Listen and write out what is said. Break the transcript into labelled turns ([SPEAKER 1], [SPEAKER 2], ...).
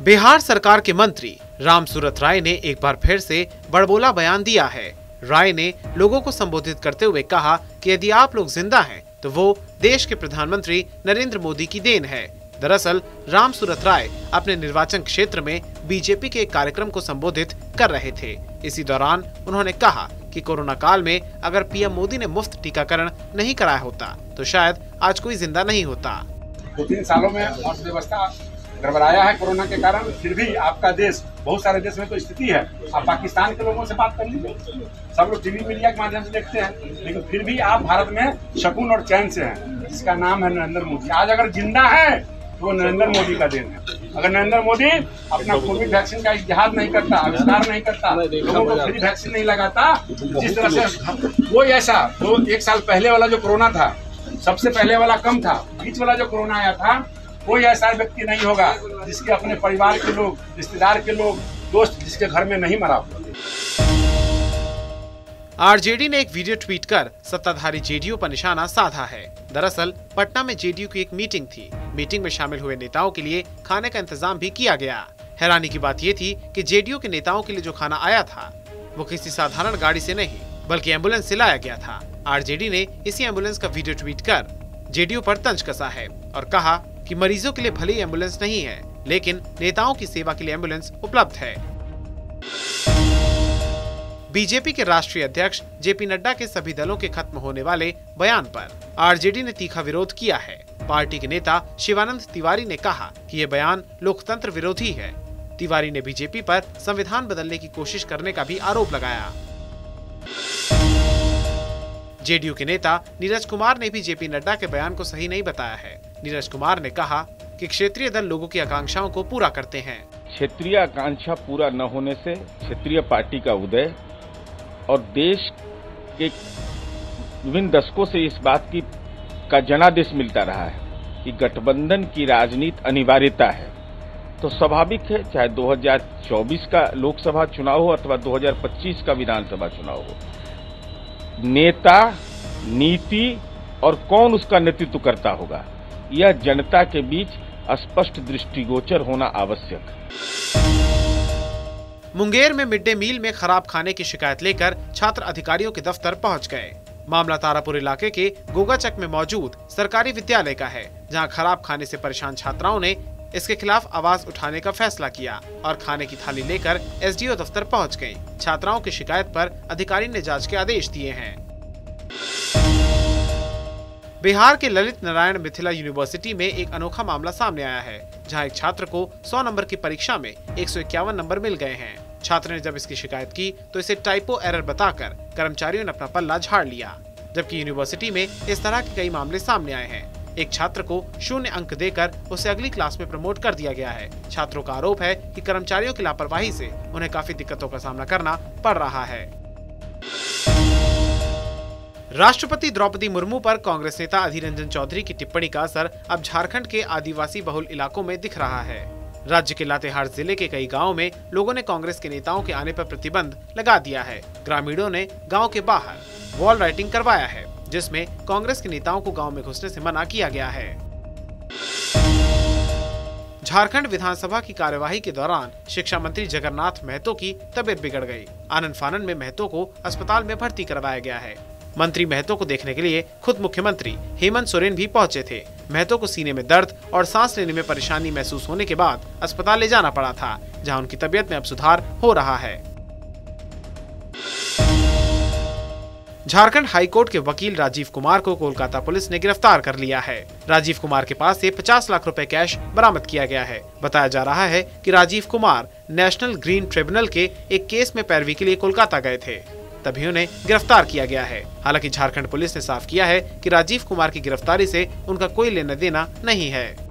[SPEAKER 1] बिहार सरकार के मंत्री राम सूरत राय ने एक बार फिर से बड़बोला बयान दिया है। राय ने लोगों को संबोधित करते हुए कहा कि यदि आप लोग ज़िंदा हैं तो वो देश के प्रधानमंत्री नरेंद्र मोदी की देन है। दरअसल, राम सूरत राय अपने निर्वाचन क्षेत्र में बीजेपी के एक कार्यक्रम को संबोधित कर रहे थे। इसी दौरान उन्होंने कहा कि कोरोना काल में अगर पीएम मोदी ने मुफ़्त टीकाकरण नहीं कराया होता तो शायद आज कोई ज़िंदा नहीं होता।
[SPEAKER 2] दो तीन सालों में अर्थव्यवस्था गड़बड़ाया है कोरोना के कारण फिर भी आपका देश बहुत सारे देश में तो स्थिति है। आप पाकिस्तान के लोगों से बात कर लीजिए। सब लोग टीवी मीडिया के माध्यम से देखते हैं। लेकिन फिर भी आप भारत में शकुन और चैन से हैं जिसका नाम है नरेंद्र मोदी। आज अगर ज़िंदा है तो वो नरेंद्र मोदी का दिन है। अगर नरेंद्र मोदी अपना कोविड वैक्सीन का इतिहास नहीं करता आविष्कार नहीं करता लोगों को फ्री वैक्सीन नहीं लगाता जिस तरह से वो ऐसा जो एक साल पहले वाला जो कोरोना था सबसे पहले वाला कम था बीच वाला जो कोरोना आया था कोई ऐसा व्यक्ति नहीं होगा जिसके अपने परिवार के लोग, रिश्तेदार के लोग, दोस्त जिसके घर में नहीं मरा
[SPEAKER 1] आरजेडी ने एक वीडियो ट्वीट कर सत्ताधारी जेडीयू पर निशाना साधा है। दरअसल, पटना में जेडीयू की एक मीटिंग थी। मीटिंग में शामिल हुए नेताओं के लिए खाने का इंतज़ाम भी किया गया। हैरानी की बात ये थी कि जेडीयू के नेताओं के लिए जो खाना आया था, वो किसी साधारण गाड़ी से नहीं, बल्कि एंबुलेंस से लाया गया था। आरजेडी ने इसी एंबुलेंस का वीडियो ट्वीट कर जेडीयू पर तंज कसा है और कहा कि मरीजों के लिए भले एंबुलेंस नहीं है, लेकिन नेताओं की सेवा के लिए एंबुलेंस उपलब्ध है। बीजेपी के राष्ट्रीय अध्यक्ष जेपी नड्डा के सभी दलों के खत्म होने वाले बयान पर आरजेडी ने तीखा विरोध किया है। पार्टी के नेता शिवानंद तिवारी ने कहा कि ये बयान लोकतंत्र विरोधी है। तिवारी ने बीजेपी पर संविधान बदलने की कोशिश करने का भी आरोप लगाया। जेडीयू के नेता नीरज कुमार ने भी जेपी नड्डा के बयान को सही नहीं बताया है। नीरज कुमार ने कहा कि क्षेत्रीय दल लोगों की आकांक्षाओं को पूरा करते हैं।
[SPEAKER 3] क्षेत्रीय आकांक्षा पूरा न होने से क्षेत्रीय पार्टी का उदय और देश के विभिन्न दशकों से इस बात की, का जनादेश मिलता रहा है कि गठबंधन की राजनीति अनिवार्यता है। तो स्वाभाविक है, चाहे 2024 का लोकसभा चुनाव हो अथवा 2025 का विधानसभा चुनाव हो, नेता, नीति और कौन उसका नेतृत्व करता होगा? यह जनता के बीच स्पष्ट दृष्टिगोचर होना आवश्यक।
[SPEAKER 1] मुंगेर में मिड डे मील में खराब खाने की शिकायत लेकर छात्र अधिकारियों के दफ्तर पहुँच गए। मामला तारापुर इलाके के गोगाचक में मौजूद सरकारी विद्यालय का है, जहाँ खराब खाने से परेशान छात्राओं ने इसके खिलाफ आवाज़ उठाने का फैसला किया और खाने की थाली लेकर एसडीओ दफ्तर पहुँच गई छात्राओं की शिकायत पर अधिकारी ने जाँच के आदेश दिए हैं। बिहार के ललित नारायण मिथिला यूनिवर्सिटी में एक अनोखा मामला सामने आया है, जहाँ एक छात्र को 100 नंबर की परीक्षा में एक सौ इक्यावन नंबर मिल गए हैं। छात्र ने जब इसकी शिकायत की तो इसे टाइपो एरर बताकर कर्मचारियों ने अपना पल्ला झाड़ लिया, जबकि यूनिवर्सिटी में इस तरह के कई मामले सामने आए हैं। एक छात्र को शून्य अंक देकर उसे अगली क्लास में प्रमोट कर दिया गया है। छात्रों का आरोप है कि कर्मचारियों की लापरवाही से उन्हें काफ़ी दिक्कतों का सामना करना पड़ रहा है। राष्ट्रपति द्रौपदी मुर्मू पर कांग्रेस नेता अधीर रंजन चौधरी की टिप्पणी का असर अब झारखंड के आदिवासी बहुल इलाकों में दिख रहा है। राज्य के लातेहार ज़िले के कई गाँवों में लोगों ने कांग्रेस के नेताओं के आने पर प्रतिबंध लगा दिया है। ग्रामीणों ने गाँव के बाहर वॉल राइटिंग करवाया है, जिसमें कांग्रेस के नेताओं को गाँव में घुसने से मना किया गया है। झारखंड विधानसभा की कार्यवाही के दौरान शिक्षा मंत्री जगन्नाथ महतो की तबीयत बिगड़ गई। आनंद फानन में महतो को अस्पताल में भर्ती करवाया गया है। मंत्री महतो को देखने के लिए खुद मुख्यमंत्री हेमंत सोरेन भी पहुँचे थे। महतो को सीने में दर्द और सांस लेने में परेशानी महसूस होने के बाद अस्पताल ले जाना पड़ा था, जहाँ उनकी तबियत में अब सुधार हो रहा है। झारखंड हाईकोर्ट के वकील राजीव कुमार को कोलकाता पुलिस ने गिरफ़्तार कर लिया है। राजीव कुमार के पास से 50 लाख रुपए कैश बरामद किया गया है। बताया जा रहा है कि Rajiv Kumar national green tribunal के एक केस में पैरवी के लिए कोलकाता गए थे। तभी उन्हें गिरफ़्तार किया गया है। हालाँकि झारखंड पुलिस ने साफ़ किया है कि राजीव कुमार की गिरफ्तारी से उनका कोई लेना देना नहीं है।